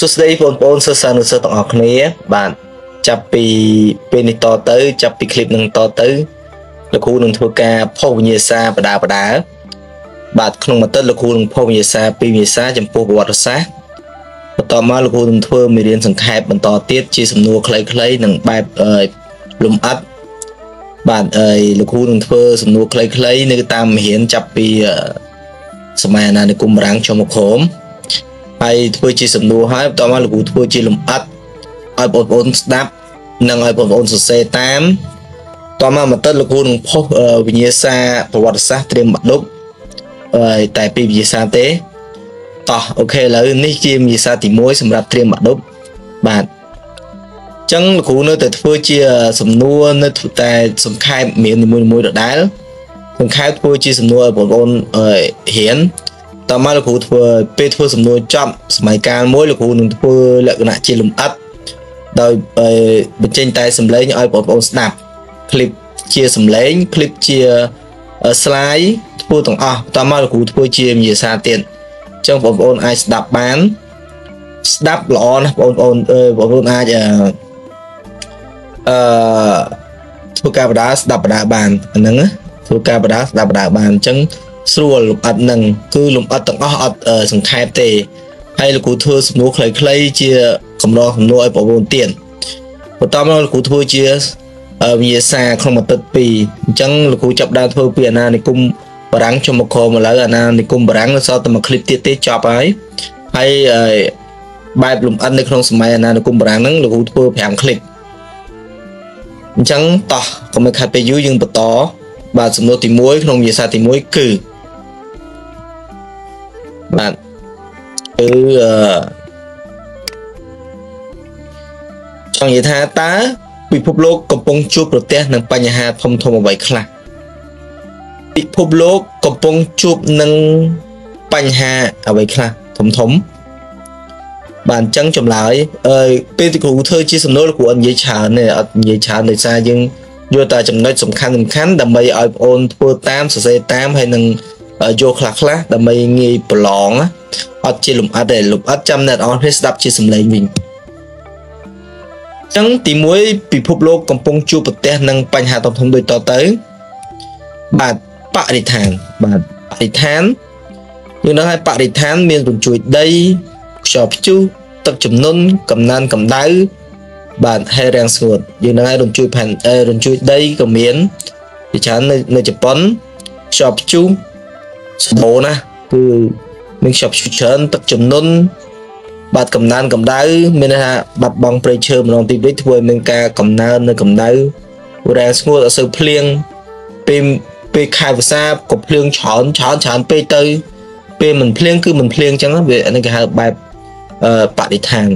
សួស្តីបងប្អូនសិស្សានុសិស្សទាំងអស់គ្នាបាទចាប់ពីពេលនេះតទៅ ចាប់ពីឃ្លីបនឹងតទៅលោកគ្រូនឹងធ្វើការផុសវិញ្ញាសាបដាបដាបាទក្នុងមួយទឹកលោកគ្រូនឹងផុសវិញ្ញាសាពីវិញ្ញាសាចំពោះប្រវត្តិសាស្ត្របន្តមកលោកគ្រូនឹងធ្វើមេរៀនសង្ខេបបន្តទៀតជាសំណួរខ្លីៗនិងបែបលំអិតបាទអីលោកគ្រូនឹងធ្វើសំណួរខ្លីៗនៅតាមមេរៀនចាប់ពីសម័យអាណានិគមបារាំងចូលមកក្រោម ហើយធ្វើជាសំណួរហើយបន្តមកលោកគ្រូធ្វើជាលំអិតឲ្យបងប្អូនស្ដាប់និងឲ្យបងប្អូនសរសេរតាមតមកមកទៅលោកគ្រូនឹងផុសវិញ្ញាសាប្រវត្តិសាស្ត្រត្រៀមបាក់ឌុបហើយតែពីវិញ្ញាសាទេតោះអូខេឥឡូវនេះជាវិញ្ញាសាទី1សម្រាប់ត្រៀមបាក់ឌុបបាទចឹងលោកគ្រូនៅតែធ្វើជាសំណួរនៅតែសង្ខេបមាននីមួយៗដដែលសង្ខេបធ្វើជាសំណួរឲ្យបងប្អូនរៀន តមកលោកគ្រូធ្វើពេលធ្វើសំណួរចប់សម័យកាលមួយលោកគ្រូនឹងធ្វើលក្ខណៈជាលំអិតដោយបញ្ចេញតែសំឡេងឲ្យបងប្អូនស្ដាប់คลิปជាសំឡេងคลิปជា slide ធ្វើទាំងអស់តមកលោកគ្រូធ្វើជាវិញ្ញាសាទៀតអញ្ចឹងបងប្អូនអាចស្ដាប់បានស្ដាប់ល្អណាស់បងប្អូនអើបងប្អូនអាចអឺធ្វើការបដាស្ដាប់បដាបានអាហ្នឹងធ្វើការបដាស្ដាប់បដាបានអញ្ចឹង ស្រួលលំអិតនឹងគឺលំអិតទាំងអស់អត់សង្ខេបទេហើយលោកគ្រូធ្វើសំណួរខ្លីៗជាកម្រសំណួរឲ្យបងប្អូនទៀតបន្ទាប់មកលោកគ្រូធ្វើជាវិញ្ញាសាក្នុងអាទិត្យ2អញ្ចឹងលោកគ្រូចាប់ដើមធ្វើពីអាណានិគមបារាំងចុះមកខមឥឡូវអាណានិគមបារាំងសល់តែមួយឃ្លីបទៀតទេចប់ហើយហើយបែបលំអិតនៅក្នុងសម័យអាណានិគមបារាំងហ្នឹងលោកគ្រូធ្វើ5ឃ្លីបអញ្ចឹងតោះកុំឲ្យខាត់ពេលយូរយើងបន្តបាទសំណួរទី1ក្នុងវិញ្ញាសាទី1គឺ បាទគឺអឺចង់និយាយថាតើពិភពលោកកំពុងជួបប្រទះនឹងបញ្ហាធំធំអ្វីខ្លះពិភពលោកកំពុងជួបនឹងបញ្ហាអ្វីខ្លះធំធំបាទអញ្ចឹងចម្លើយអឺពេលទីគ្រូធ្វើជាសំណួរគ្រូអត់និយាយច្រើនទេអត់និយាយច្រើនដោយសារយើងយកតែចំណុចសំខាន់សំខាន់ដើម្បីឲ្យបងអូនធ្វើតាមសរសេរតាមហើយនឹង យកខ្លះខ្លះដើម្បីងាយប្រឡងអត់ជាលំអិតទេលំអិតចាំអ្នកនរគ្នាស្ដាប់ជាសំឡេងវិញចឹងទី1ពិភពលោកកំពុងជួបប្រទះនឹងបញ្ហាធំធំដូចតទៅបាទបរិស្ថានបាទបរិស្ថានយើងដឹងហើយបរិស្ថានមានរញ្ជួយដីខ្យល់ព្យុះទឹកជំនន់កំណើនកម្ដៅបាទហើយរាំងស្ងួតយើងដឹងហើយរញ្ជួយផែនរញ្ជួយដីក៏មានជាច្រើននៅនៅជប៉ុនខ្យល់ព្យុះ សម្បូរណាស់គឺមានខ្យល់ព្យុះច្រើនទឹកជំនន់បាទកំណើនកម្ដៅមានន័យថាបាត់បង់ព្រៃឈើម្ដងទី2ធ្វើឲ្យមានការកំណើននៅកម្ដៅរាំងស្ងួតអត់សូវភ្លៀងពេលពេលខែវស្សាក៏ភ្លៀងច្រើនច្រើនច្រើនពេកទៅ ពេលមិនភ្លៀងគឺមិនភ្លៀងអញ្ចឹងវានេះគេហៅបែបអឺបរិស្ថាន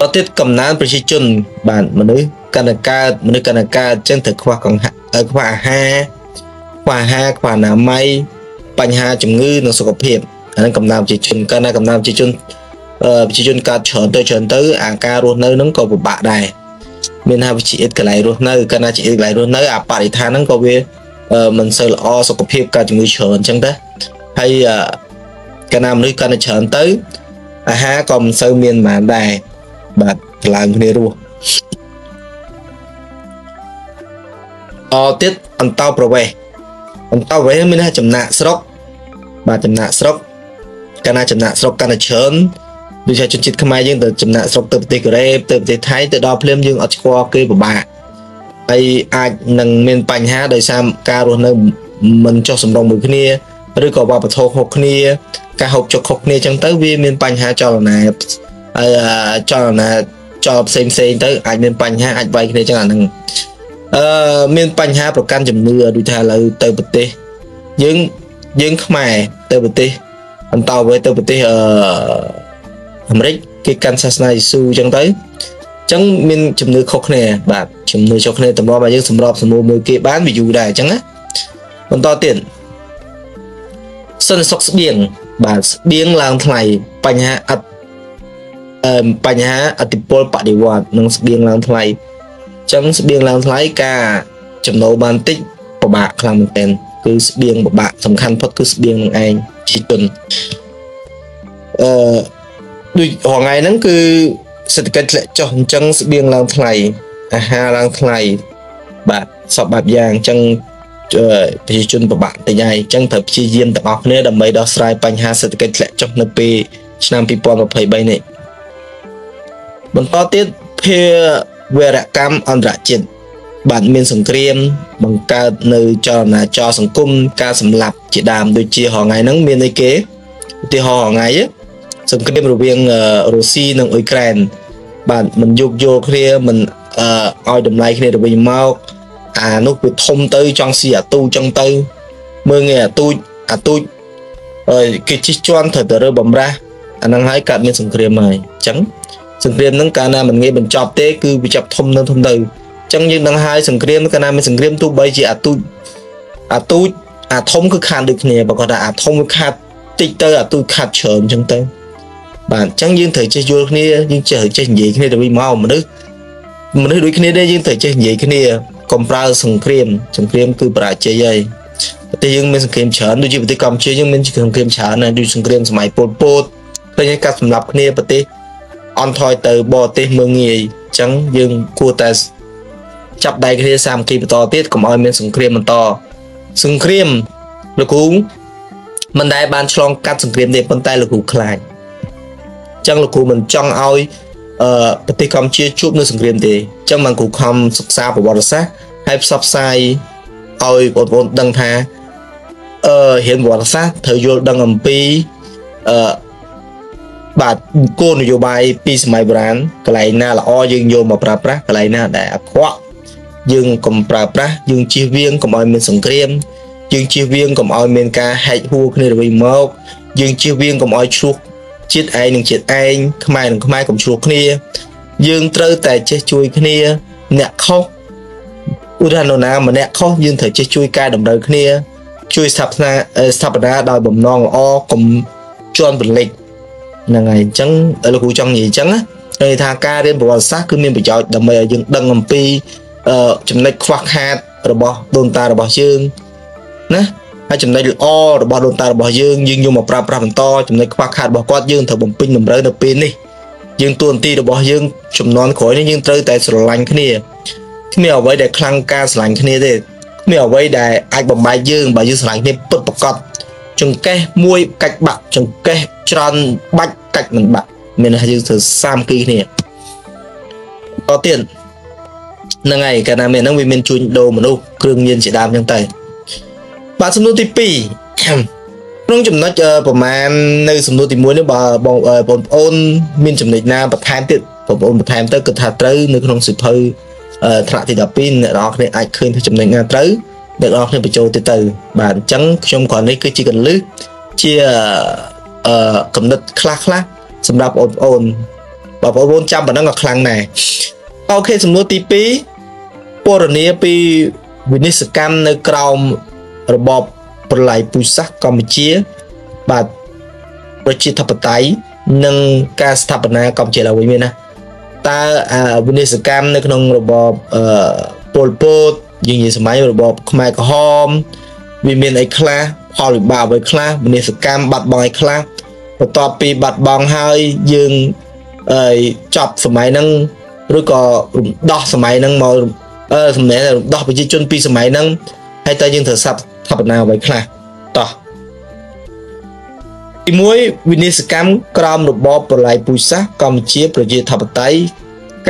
តទៀតកំណើនប្រជាជន បាទមនុស្សកាន់តែកើតមនុស្សកាន់តែកើតអញ្ចឹងត្រូវខ្វះកង្ហាខ្វះអាហារ ខ្វះអាហារខ្វះអនាម័យបញ្ហាជំងឺនិងសុខភាពអានឹងកំណើនប្រជាជនកាលណាកំណើនប្រជាជនប្រជាជនកើតច្រើនទៅច្រើនទៅអាការរស់នៅហ្នឹងក៏ពិបាកដែរមានថាវិជាអិតកន្លែងរស់នៅកាលណាជាអិតកន្លែងរស់នៅអាបរិស្ថានហ្នឹងក៏វាមិនសូវល្អសុខភាពកើតជំងឺច្រើនអញ្ចឹងដែរហើយកាលណាមនុស្សកាន់តែច្រើនទៅអាហារក៏មិនសូវមានប៉ុន្មានដែរបាទកន្លែងគ្នារស់អទៀតអន្តោប្រវេសន៍ អន្តោប្រវេសន៍មានថាចំណាក់ស្រុកបាទចំណាក់ស្រុកកាលណាចំណាក់ស្រុកកាន់តែច្រើនដូចជាជនជាតិខ្មែរយើងទៅចំណាក់ស្រុកទៅប្រទេសកូរ៉េទៅប្រទេសថៃទៅដល់ភ្លាមយើងអត់ស្គាល់គេពិបាកហើយអាចនឹងមានបញ្ហាដោយសារការរស់នៅមិនចុះសម្រុងមួយគ្នាឬក៏វប្បធម៌ខុសគ្នាការហូបចុកខុសគ្នាអញ្ចឹងទៅវាមានបញ្ហាចលនាហើយចលនាចលផ្សេងផ្សេងទៅអាចមានបញ្ហាអាចវាយគ្នាអញ្ចឹងអាហ្នឹង អឺមានបញ្ហាប្រកាន់ជំនឿដូចថាឥឡូវទៅប្រទេសយើងយើងខ្មែរទៅប្រទេសបន្តទៅទៅប្រទេសអឺអាមេរិកគេកាន់សាសនាយេស៊ូអញ្ចឹងទៅអញ្ចឹងមានជំនឿខុសគ្នាបាទជំនឿខុសគ្នាតម្រាំឲ្យយើងសម្របសម្រួលមួយគេបានវាយូរដែរអញ្ចឹងណាបន្តទៀតសន្តិសុខស្បៀងបាទស្បៀងឡើងថ្លៃបញ្ហាអត់អឺបញ្ហាអតិពលបដិវត្តនិងស្បៀងឡើងថ្លៃអញ្ចឹងស្បៀងឡើងថ្លៃការចំណូលបានតិចពិបាកខ្លាំងមែនទែនគឺស្បៀងពិបាកសំខាន់ផុតគឺស្បៀងនឹងឯងជាជនអអឺដូចរងថ្ងៃហ្នឹងគឺសេដ្ឋកិច្ចធ្លាក់ចុះអញ្ចឹងស្បៀងឡើងថ្លៃអាហារឡើងថ្លៃបាទសពបែបយ៉ាងអញ្ចឹងប្រជាជនពិបាកតិចហើយអញ្ចឹងត្រូវព្យាយាមទាំងអស់គ្នាដើម្បីដោះស្រាយបញ្ហាសេដ្ឋកិច្ចធ្លាក់ចុះនៅពេលឆ្នាំ2023នេះបន្តទៀតភា វរកម្មអន្តរជាតិបាទមានសង្គ្រាម បង្កើតនៅចលនាចរសង្គមការសម្លាប់ជាដើមដូចជាហងៃហ្នឹងមានអីគេឧទាហរណ៍ហងៃសង្គ្រាមរវាងរុស្ស៊ីនិងអ៊ុយក្រែនបាទមិនយោគយល់គ្នាមិនឲ្យតម្លៃគ្នាទៅវិញមកអានោះវាធំទៅចង់ស៊ីអាទូចឹងទៅមើងអាទូចអាទូចគេជិះជាន់ត្រូវទៅរើបំរាស់អាហ្នឹងហើយកើតមានសង្គ្រាមហើយអញ្ចឹង សង្គ្រាមហ្នឹងកាលណាមិនងាយបញ្ចប់ទេគឺវាចាប់ធំនឹងធំទៅអញ្ចឹងយើងដឹងហើយសង្គ្រាមកាលណាមានសង្គ្រាមទោះបីជាអាទូចអាទូចអាធំគឺខាតដូចគ្នាបើគាត់ថាអាធំវាខាតតិចទៅអាទូចខាតច្រើនអញ្ចឹងទៅបាទអញ្ចឹងយើងត្រូវចេះយល់គ្នាយើងចេះចេះនិយាយគ្នាទៅវិញមកមនុស្សមនុស្សដូចគ្នាទេយើងត្រូវចេះនិយាយគ្នាកុំប្រើសង្គ្រាមសង្គ្រាមគឺបរាជ័យហើយប្រទេសយើងមានសង្គ្រាមច្រើនដូចជាប្រទេសកម្ពុជាយើងមានសង្គ្រាមច្រើនណាស់ដូចសង្គ្រាមសម័យប៉ុលពតឃើញកាត់សម្លាប់គ្នាប្រទេស អន់ថយទៅបរទេសមើងងាយអញ្ចឹងយើងគួរតែចាប់ដៃគ្នាសាមគ្គីបន្តទៀតកុំឲ្យមានសង្គ្រាមបន្តសង្គ្រាមលោកគ្រូមិនដែលបានឆ្លងកាត់សង្គ្រាមទេប៉ុន្តែលោកគ្រូខ្លាចអញ្ចឹងលោកគ្រូមិនចង់ឲ្យអឺប្រទេសកម្ពុជាជួបនៅសង្គ្រាមទេអញ្ចឹងបានគ្រូខំសិក្សាប្រវត្តិសាស្ត្រហើយផ្សព្វផ្សាយឲ្យបងប្អូនដឹងថាអឺរៀនប្រវត្តិសាស្ត្រត្រូវយល់ដឹងអំពីអឺ បាទគោលនយោបាយពីសម័យបុរាណកន្លែងណាល្អយើងយកមកប្រើប្រាស់កន្លែងណាដែលអាក្រក់យើងកុំប្រើប្រាស់យើងជៀសវាងកុំឲ្យមានសង្គ្រាមយើងជៀសវាងកុំឲ្យមានការហែកហួរគ្នាទៅវិញមកយើងជៀសវាងកុំឲ្យឆ្លោះជាតិឯងនិងជាតិឯងខ្មែរនិងខ្មែរកុំឆ្លោះគ្នា យើងត្រូវតែចេះជួយគ្នា អ្នកខុសឧទាហរណ៍នរណាម្នាក់ខុសយើងត្រូវចេះជួយកែតម្រូវគ្នា ជួយស្ថាបនាស្ថាបនាដោយបំណងល្អកុំជន់ប្រលិច ហ្នឹងហើយអញ្ចឹងលោកគ្រូចង់និយាយអញ្ចឹងណាគេថាការរៀនប្រវត្តិសាស្ត្រគឺមានប្រយោជន៍ដើម្បីឲ្យយើងដឹងអំពីចំណុចខ្វះខាតរបស់ដូនតារបស់យើងណាហើយចំណុចល្អរបស់ដូនតារបស់យើងយើងយកមកប្រើប្រាស់បន្តចំណុចខ្វះខាតរបស់គាត់យើងត្រូវបំពេញតម្រូវនៅពេលនេះយើងទួនាទីរបស់យើងចំនួនក្រោយនេះយើងត្រូវតែស្រឡាញ់គ្នាគ្មានអ្វីដែលខ្លាំងការស្រឡាញ់គ្នាទេគ្មានអ្វីដែលអាចបំបែកយើងបើយើងស្រឡាញ់គ្នាពិតប្រាកដ ចង្កេះមួយកាច់បាក់ចង្កេះច្រើនបាច់កាច់មិនបាក់មានថាយើងត្រូវសាមគ្គីគ្នាតទៀតហ្នឹងហើយកាលណាមានហ្នឹងវាមានជួញដូរមនុស្សគ្រឿងញៀនជាដើមចឹងទៅបាទសំណួរទី2ក្នុងចំណុចប្រមាណនៅសំណួរទី1នេះបើបងបងប្អូនមានចំណុចណាបន្ថែមទៀតបងប្អូនបន្ថែមទៅគិតថាត្រូវនៅក្នុងសិភៅថ្នាក់ទី12អ្នកនរគ្នាអាចឃើញថាចំណុចណាត្រូវ អ្នកនរគ្នាបញ្ចូលទៅទៅ បាទអញ្ចឹងខ្ញុំគ្រាន់នេះគឺជាកលឹះជាអឺកំណត់ខ្លះខ្លះសម្រាប់បងប្អូនបងប្អូនចាំប៉ុណ្ណឹងក៏ខ្លាំងដែរអូខេសំណួរទី2ពរនីពីវិនិស្សកម្មនៅក្រោមរបបប្រល័យពូជសាសន៍កម្ពុជា បាទប្រជាធិបតេយ្យនិងការស្ថាបនាកម្ពុជាឡើងវិញមានណាតើវិនិស្សកម្មនៅក្នុងរបបអឺពលពត យើងនិយាយសម័យរបបខ្មែរក្រហមវាមានអីខ្លះផលវិបាកអ្វីខ្លះវិនិស្សកម្មបាត់បង់អីខ្លះបន្ទាប់ពីបាត់បង់ហើយយើងអឺចប់សម័យហ្នឹងឬក៏រំដោះសម័យហ្នឹងមកអឺសម្រាប់រំដោះប្រជាជនពីសម័យហ្នឹងហើយតើយើងត្រូវស្ថាបនាអ្វីខ្លះតោះទី1វិនិស្សកម្មក្រមរបបប្រល័យពូជសាសន៍កម្ពុជាប្រជាធិបតេយ្យ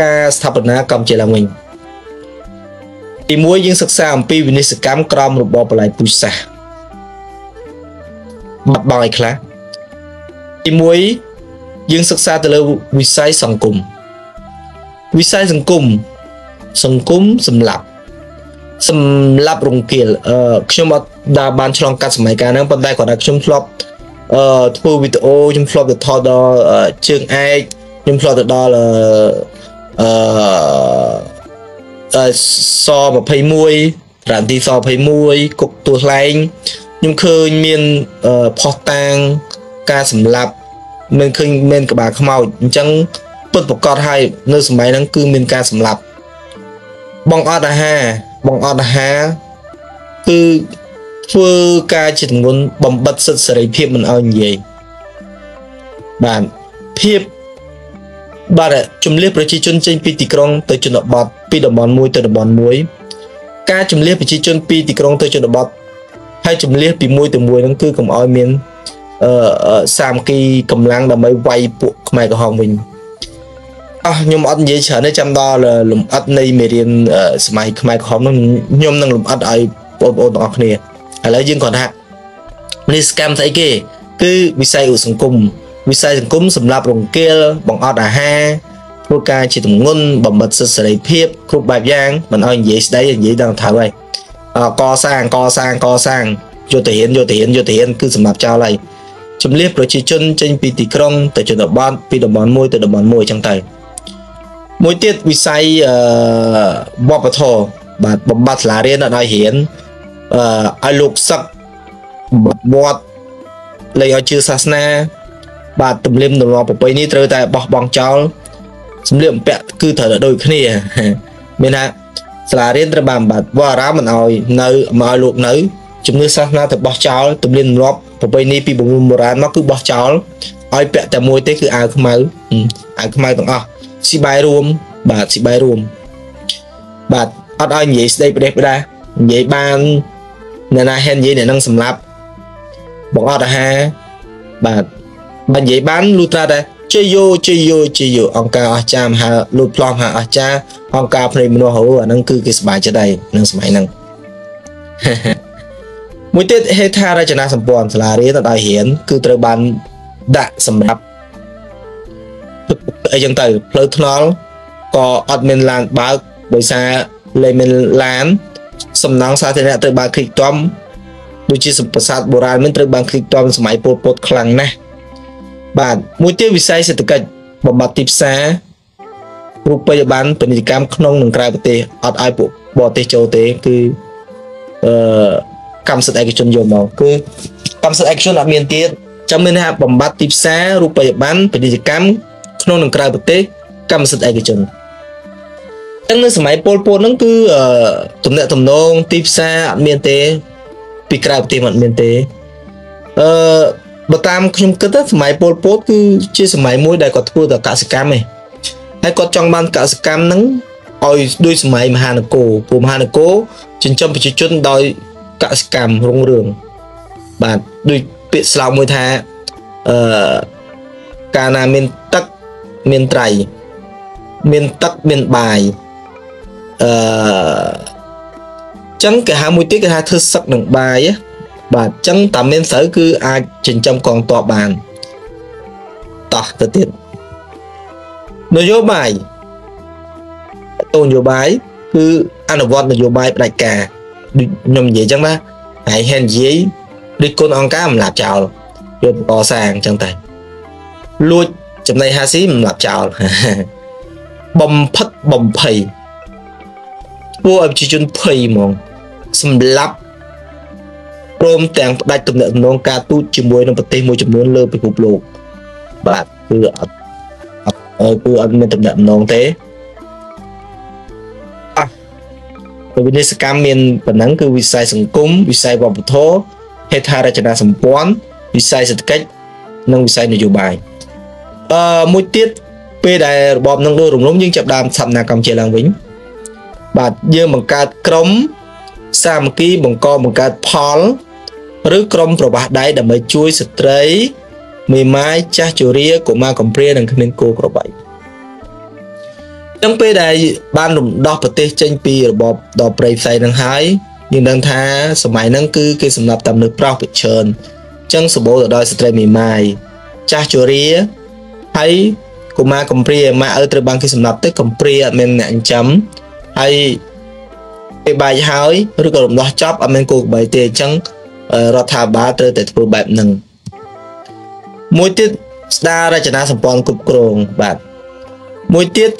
ការស្ថាបនាកម្ពុជាឡើងវិញ ទី1យើងសិក្សាអំពីវិនិស្សកម្មក្រមរបបប្រល័យពូជសាសន៍បាត់បង់អីខ្លះទី1យើងសិក្សាទៅលើវិស័យសង្គមវិស័យសង្គមសង្គមសម្លាប់សម្លាប់រង្គាលអឺខ្ញុំអត់ដែលបានឆ្លងកាត់សម័យកាលហ្នឹងប៉ុន្តែគាត់ថាខ្ញុំធ្លាប់អឺធ្វើវីដេអូខ្ញុំធ្លាប់ទៅថតដល់ជើងឯកខ្ញុំធ្លាប់ទៅដល់អឺអឺ ស21រានទីស21គុកទួលខ្លែងខ្ញុំឃើញមានផុសតាងការសម្លាប់មិនឃើញមាន ក្បាលខ្មោចអញ្ចឹងពិតប្រកបហើយនៅសម័យហ្នឹងគឺមានការសម្លាប់បងអត់អាហារបងអត់អាហារគឺធ្វើការជាទម្ងន់បំបិតសិទ្ធិសេរីភាពមិនឲ្យនិយាយបាទភាពបាទជំនះប្រជាជនចេញពីទីក្រុងទៅជនបទ ពីតំបន់មួយទៅតំបន់មួយ ការជំនះប្រជាជនពីទីក្រុងទៅជនបទហើយជំនះពីមួយទៅមួយហ្នឹងគឺកុំឲ្យមានអឺសាមគ្គីកម្លាំងដើម្បីវាយពួកខ្មែរក្រហមវិញអស់ខ្ញុំអត់និយាយច្រើនទេចាំដល់លំអិតនៃមេរៀនសម័យខ្មែរក្រហមនោះខ្ញុំនឹងលំអិតឲ្យបងប្អូនទាំងអស់គ្នាឥឡូវយើងគាត់ថានេះសកម្មស្អីគេ គឺវិស័យឧសង្គមវិស័យសង្គមសម្រាប់រង្គាលបង្អត់អាហារ ធ្វើការជាទម្ងន់បំបត្តិសិទ្ធិសេរីភាពគ្រប់បែបយ៉ាងមិនឲ្យនិយាយស្ដីនិយាយដល់ថៅហើយកសាងកសាងកសាងយុទ្ធហ៊ានយុទ្ធហ៊ានយុទ្ធហ៊ានគឺសម្រាប់ចោលហើយជំលៀសប្រជាជនចេញពីទីក្រុងទៅជនបទពីតំបន់មួយទៅតំបន់មួយអញ្ចឹងទៅមួយទៀតវិស័យអឺវប្បធម៌បាទបំបត្តិសាលារៀនអត់ឲ្យរៀនអឺឲ្យលោកសឹកវត្តលេឲ្យជឿសាសនា បាទទម្លាមទម្លាប់ប្រពៃនេះត្រូវតែបោះបង់ចោល សម្លៀកបំពាក់គឺត្រូវតែដូចគ្នាមានថាសាលារៀនត្រូវបានបាទវត្តអារាមមិនឲ្យនៅមកឲ្យលោកនៅជំនឿសាសនាទៅបោះចោលទម្លាមទម្លាប់ប្រពៃនេះពីបុរាណមកគឺបោះចោលឲ្យពាក់តែមួយទេគឺអាវខ្មៅអាវខ្មៅទាំងអស់ស៊ីបាយរួមបាទស៊ីបាយរួមបាទអត់ឲ្យនិយាយស្ដីប្រទេសប្រដានិយាយបានអ្នកណាហ៊ាននិយាយអ្នកនឹងសម្លាប់បងអត់អាហារបាទបើនិយាយបានលុត្រាតែ ជ័យយោជ័យយោជ័យយោអង្គការអស្ចារ្យមហាលូតផ្លំហាអស្ចារ្យអង្គការភ្នែកមនុស្សអូអាហ្នឹងគឺគេសប្បាយចិត្តហើយនឹងសម័យហ្នឹងមួយទៀតហេដ្ឋារចនាសម្ព័ន្ធសាលារៀនដល់រៀនគឺត្រូវបានដាក់សម្រាប់អីចឹងទៅផ្លូវថ្នល់ក៏អត់មានឡានបើកដោយសារលែងមានឡាន សំណង់សាធារណៈត្រូវបានគ្រីកតំដូចជាប្រាសាទបុរាណមិនត្រូវបានគ្រីកតំសម័យពលពតខ្លាំងណាស់ បាទមួយទៀតវិស័យសេដ្ឋកិច្ចបំបត្តិទីផ្សាររូបិយប័ណ្ណពាណិជ្ជកម្មក្នុងនិងក្រៅប្រទេសអត់ឲ្យពួកបរទេសចូលទេគឺអឺកម្មសិទ្ធិឯកជនយកមកគឺកម្មសិទ្ធិឯកជនអត់មានទៀតចាំមានថាបំបត្តិទីផ្សាររូបិយប័ណ្ណពាណិជ្ជកម្មក្នុងនិងក្រៅប្រទេសកម្មសិទ្ធិឯកជនចឹងនៅសម័យពលពតហ្នឹងគឺទំនាក់ទំនងទីផ្សារអត់មានទេ ពីក្រៅប្រទេសមិនមានទេអឺ បើតាមខ្ញុំគិតទៅសម័យពលពតគឺជាសម័យមួយដែលគាត់ធ្វើតែកសិកម្មឯងហើយគាត់ចង់បានកសិកម្មហ្នឹងឲ្យដូចសម័យមហានគរព្រោះមហានគរចិញ្ចឹមប្រជាជនដោយកសិកម្មរុងរឿងបាទដូចពាក្យស្លោកមួយថាអឺកាលណាមានទឹកមានត្រីមានទឹកមានបាយអឺចឹងគេហៅមួយទៀតគេថាធ្វើសឹកនឹងបាយ បាទចឹងតាមានស្រូវគឺអាចចិញ្ចឹមកងតបបានតោះទៅទៀតនយោបាយតោនយោបាយគឺអនុវត្តនយោបាយផ្ដាច់ការដូចខ្ញុំនិយាយចឹងណាហើយហេននិយាយដូចគុណអង្គការមិនឡាប់ចោលយកកសាងចឹងតែលួចចំណៃហាស៊ីមិនឡាប់ចោលបំផិតបំភ័យពួកអភិជនភ័យហ្មងសម្លាប់ ព្រមទាំងផ្ដាច់ទំនាក់ទំនងការទូតជាមួយនឹងប្រទេសមួយចំនួនលើពិភពលោកបាទគឺអត់អត់គឺអត់មានទំនាក់ទំនងទេអះវិនិស្សកម្មមានប៉ុណ្ណឹងគឺវិស័យសង្គមវិស័យវប្បធម៌ហេដ្ឋារចនាសម្ព័ន្ធវិស័យសេដ្ឋកិច្ចនិងវិស័យនយោបាយអឺមួយទៀតពេលដែលរបបនឹងដួលរំលំយើងចាប់ដើមស្ថាបនាកម្ពុជាឡើងវិញបាទយើងបង្កើតក្រុមសាមគ្គីបង្កបង្កើតផល ឬក្រុមប្រវាស់ដៃដើម្បីជួយស្ត្រីមេម៉ាយចាស់ជរាកុមារកំព្រានិងគ្មានគោក្របីចឹងពេលដែលបានរំដោះប្រទេសចេញពីរបបដ៏ប្រៃផ្សៃនឹងហើយយើងដឹងថាសម័យហ្នឹងគឺគេសម្រាប់តាមនៅប្រុសពិច្រើនចឹងសម្បូរទៅដោយស្ត្រីមេម៉ាយចាស់ជរាហើយកុមារកំព្រាម៉ាក់ឪត្រូវបានគេសម្រាប់ទៅកំព្រាអត់មានអ្នកចិញ្ចឹមហើយពេលបាយហើយឬក៏រំដោះចប់អត់មានគោក្របីទេអញ្ចឹង រដ្ឋាភិបាលត្រូវតែធ្វើបែបហ្នឹងមួយទៀតស្ដាររចនាសម្ព័ន្ធគ្រប់គ្រងបាទមួយទៀត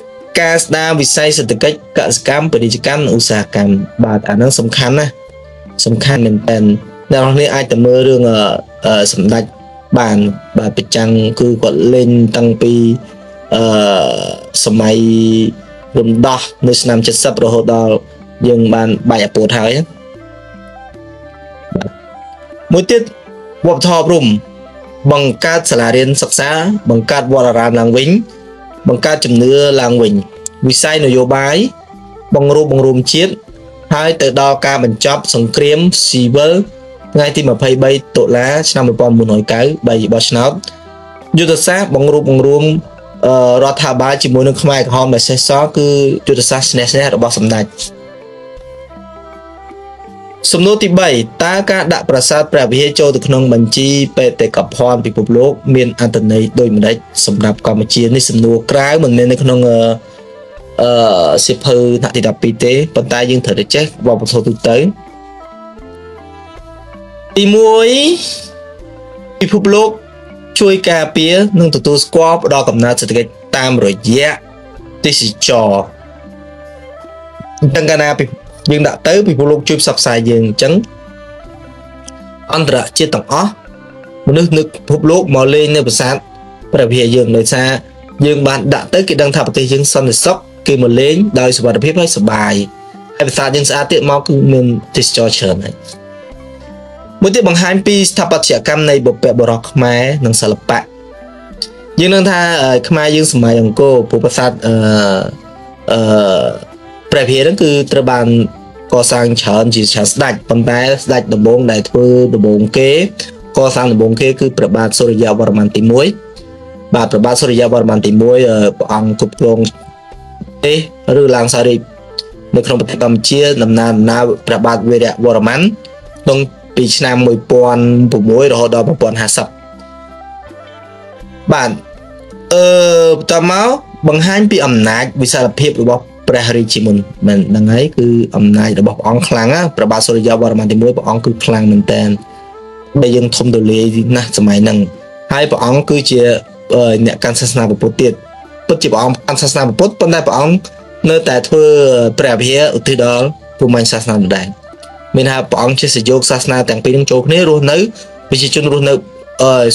ការស្ដារវិស័យសេដ្ឋកិច្ចកសិកម្មពាណិជ្ជកម្មនិងឧស្សាហកម្មបាទអាហ្នឹងសំខាន់ណាស់សំខាន់មែនតើអ្នកនរគ្នាអាចទៅមើលរឿងសម្ដេចបានបាទប្រចាំងគឺគាត់លេងតាំងពីអឺសម័យរំដោះនៅឆ្នាំ70រហូតដល់យើងបានបាយអាពោតហើយ មួយទៀតវប្បធម៌អប់រំបង្កើតសាលារៀនសិក្សា បង្កើតវត្តអារាមឡើងវិញ បង្កើតជំនឿឡើងវិញ វិស័យនយោបាយបង្រួបបង្រួមជាតិហើយទៅដល់ការបញ្ចប់សង្គ្រាមស៊ីវិលថ្ងៃទី23តុលាឆ្នាំ1990បីបោះឆ្នោតយុទ្ធសាស្ត្របង្រួបបង្រួមរដ្ឋាភិបាលជាមួយនឹងខ្មែរក្រហមដែលសេះសល់គឺយុទ្ធសាស្ត្រស្នះស្នះរបស់សម្ដេច សំណួរទី3តើការដាក់ប្រាសាទព្រះវិហារចូលទៅក្នុងបញ្ជីបេតិកភណ្ឌពិភពលោកមានអត្ថន័យដូចម្តេចសម្រាប់កម្ពុជានេះសំណួរក្រៅមិនមែននៅក្នុងអឺសិភៅថ្នាក់ទី12ទេប៉ុន្តែយើងត្រូវតែចេះវប្បធម៌ទូទៅទី1ពិភពលោកជួយការពារនិងទទួលស្គាល់ផ្ដល់កំណើតសេដ្ឋកិច្ចតាមរយៈទេសចរអញ្ចឹងកាលណា យើងដាក់ទៅពិភពលោកជួយផ្សព្វផ្សាយយើងអញ្ចឹងអន្តរជាតិទាំងអស់មនុស្សនៅពិភពលោកមកលេងនៅប្រាសាទព្រះវិហារយើងដោយសារយើងបានដាក់ទៅគេដឹងថាប្រទេសយើងសន្តិសុខគេមកលេងដោយសុវត្ថិភាពហើយសុបាយហើយប្រាសាទយើងស្អាតទៀតមកគឺមានទេសចរច្រើនហើយមួយទៀតបង្ហាញពីស្ថាបត្យកម្មនៃបុព្វបុរសខ្មែរនិងសិល្បៈយើងនឹងថាខ្មែរយើងសម័យអង្គរពុប្រាសាទអឺអឺ ព្រះវិហារហ្នឹងគឺត្រូវបានកសាងច្រើនជាច្រើនស្ដេចប៉ុន្តែស្ដេចដំបូងដែលធ្វើដំបូងគេកសាងដំបូងគេគឺព្រះបាទសូរ្យវរ្ម័នទី1បាទព្រះបាទសូរ្យវរ្ម័នទី1ព្រះអង្គគ្រប់គ្រងទេឬឡើងសារីនៅក្នុងប្រទេសកម្ពុជាដំណើរដំណើរព្រះបាទវីរៈវរ្ម័នក្នុងពីឆ្នាំ1006រហូតដល់1050បាទអឺតមកបង្ហាញពីអំណាចវិសាលភាពរបស់ ព្រះរាជាមុនមិនហ្នឹងហើយគឺអំណាចរបស់ព្រះអង្គខ្លាំងណាព្រះបាទសូរ្យវរ្ម័នទី1ព្រះអង្គគឺខ្លាំងមែនតើដែលយើងធំទូលាយណាស់សម័យហ្នឹងហើយព្រះអង្គគឺជាអ្នកកាន់សាសនាពុទ្ធទៀតពិតជាព្រះអង្គកាន់សាសនាពុទ្ធប៉ុន្តែព្រះអង្គនៅតែធ្វើព្រះវិហារឧទ្ទិសដល់ពុំមាញ់សាសនាដែរមានថាព្រះអង្គជាសយោគសាសនាទាំងពីរនឹងចូលគ្នារស់នៅប្រជាជនរស់នៅ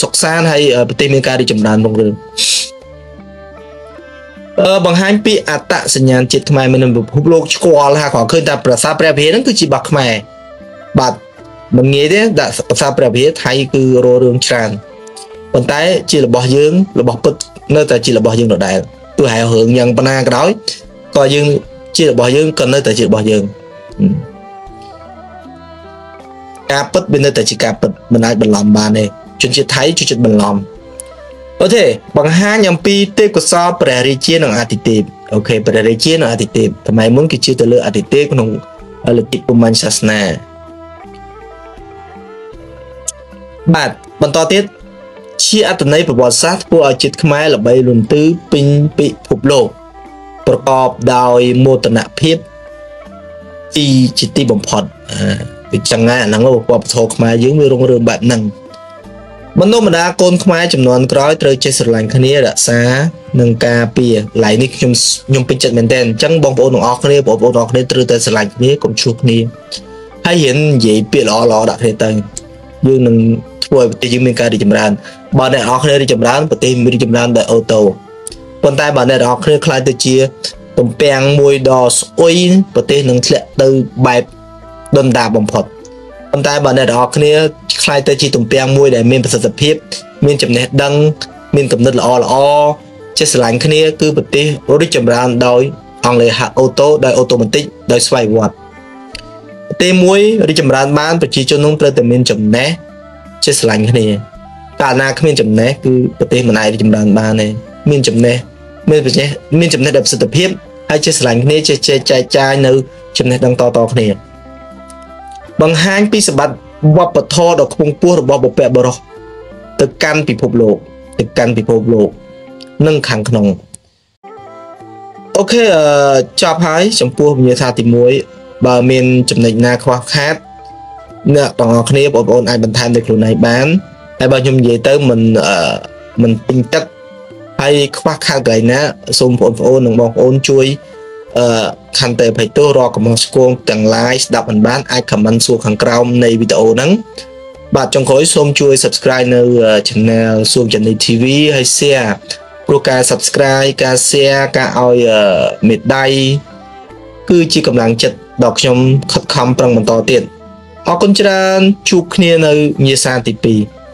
សុខសាន្តហើយប្រទេសមានការរីកចម្រើនរុងរឿងអឺ បង្ហាញពីអត្តសញ្ញាណជាតិខ្មែរមានពិភពលោកឆ្គាល់ថាគាត់ឃើញតែប្រាសាទព្រះវិហារហ្នឹងគឺជារបស់ខ្មែរបាទមិនងាយទេដាក់ប្រាសាទព្រះវិហារថៃគឺរលរឿងច្រើនប៉ុន្តែជារបស់យើងរបស់ពិតនៅតែជារបស់យើងដដែលទោះហែរឿងយ៉ាងប៉ុណ្ណាក៏ដោយក៏យើងជារបស់យើងក៏នៅតែជារបស់យើងការពិតវានៅតែជាការពិតមិនអាចបន្លំបានទេជនជាតិថៃជួយចិត្តបន្លំ អូខេបង្ហាញអំពីទេពកោសលព្រះរាជានិងអតិទេពអូខេព្រះរាជានិងអតិទេពសម័យមុនគេជឿទៅលើអតិទេពក្នុងលទ្ធិពុមាញ់សាសនាបាទបន្តទៀតជាអត្តន័យប្រវត្តិសាស្ត្រធ្វើឲ្យជាតិខ្មែរល្បីលន់តឺពេញពិភពលោកប្រកបដោយមោទនភាពទីជាទីបំផុតពីចឹងហ្នឹងវប្បធម៌ខ្មែរយើងវារុងរឿងបែបហ្នឹង បណ្ដុំបណ្ដាកូនខ្មែរចំនួនក្រោយត្រូវចេះស្រឡាញ់គ្នារក្សានិងការពារឡៃនេះខ្ញុំខ្ញុំពេញចិត្តមែនទែនអញ្ចឹងបងប្អូនទាំងអស់គ្នាបងប្អូនទាំងអស់គ្នាត្រូវតែស្រឡាញ់គ្នាកុំឈ្លោះគ្នាហើយរៀននិយាយពាក្យល្អល្អដាក់គ្នាទៅយើងនឹងធ្វើឲ្យប្រទេសយើងមានការរីកចម្រើនបើអ្នកនរគ្នារីកចម្រើនប្រទេសមានរីកចម្រើនដោយអូតូប៉ុន្តែបើអ្នកនរគ្នាខ្លាចទៅជាទំពាំងមួយដ៏ស្អុយប្រទេសនឹងធ្លាក់ទៅបែបដុនដាបំផុត ប៉ុន្តែបើអ្នកនរគ្នាខ្លាយទៅជាទំពាំងមួយដែលមានប្រសិទ្ធភាពមានចំណេះដឹង មានគំនិតល្អល្អចេះស្រឡាញ់គ្នាគឺប្រទេសរីកចម្រើនដោយអង់គ្លេសហៅអូតូដោយអូតូម៉ាទិកដោយស្វ័យវត្តប្រទេសមួយរីកចម្រើនបានប្រជាជននោះត្រូវតែមានចំណេះចេះស្រឡាញ់គ្នាកាលណាគ្មានចំណេះគឺប្រទេសមិនអាចរីកចម្រើនបានទេមានចំណេះមានប្រទេសមានចំណេះដោយប្រសិទ្ធភាពហើយចេះស្រឡាញ់គ្នាចេះចែកចាយនៅចំណេះដឹងតៗគ្នា បង្ហាញពីសម្បត្តិវប្បធម៌ដ៏ខ្ពង់ខ្ពស់របស់បុព្វបុរសទៅកាន់ពិភពលោកទៅកាន់ពិភពលោកនិងខាងក្នុងអូខេអឺចប់ហើយចំពោះវិញ្ញាសាទី1បើមានចំណុចណាខ្វះខាតអ្នកទាំងអស់គ្នាបងប្អូនអាចបន្ថែមដោយខ្លួនឯងបានហើយបើខ្ញុំនិយាយទៅមិនអឺមិនពេញទឹកហើយខ្វះខាតកន្លែងណាសូមបងប្អូននិងបងប្អូនជួយអឺ ខន្តីអភ័យទោសរកកំហុសឆ្គងទាំង live ស្ដាប់មិនបានអាច comment សួរខាងក្រោមនៃវីដេអូហ្នឹងបាទចុងក្រោយសូមជួយ subscribe នៅ channel សួងចន្ទ TV ហើយ share ព្រោះការ subscribe ការ share ការឲ្យមេដៃគឺជាកម្លាំងចិត្តដ៏ខ្ញុំខិតខំប្រឹងបន្តទៀតអរគុណច្រើនជួបគ្នានៅញាសាទី2